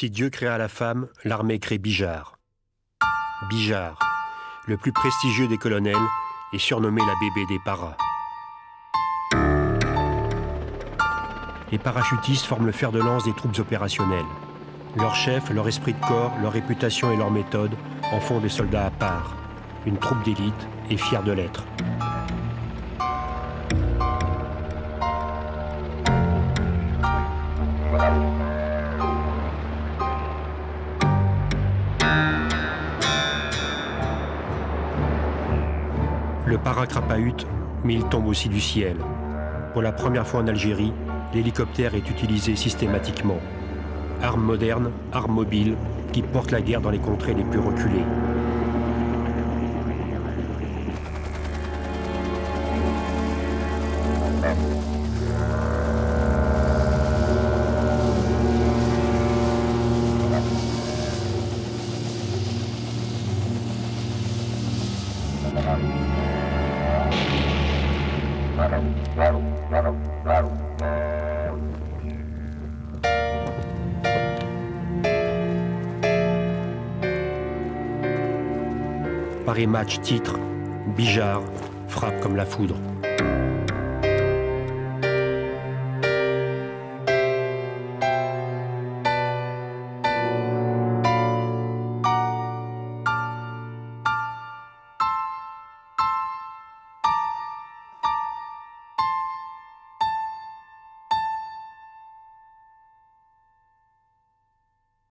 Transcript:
Si Dieu créa la femme, l'armée crée Bijard. Bijard, le plus prestigieux des colonels, est surnommé la bébé des paras. Les parachutistes forment le fer de lance des troupes opérationnelles. Leur chef, leur esprit de corps, leur réputation et leur méthode en font des soldats à part, une troupe d'élite et fiers de l'être. Le paracrapahut, mais il tombe aussi du ciel. Pour la première fois en Algérie, l'hélicoptère est utilisé systématiquement. Arme moderne, arme mobile, qui porte la guerre dans les contrées les plus reculées. Paris Match titre, Bijard frappe comme la foudre.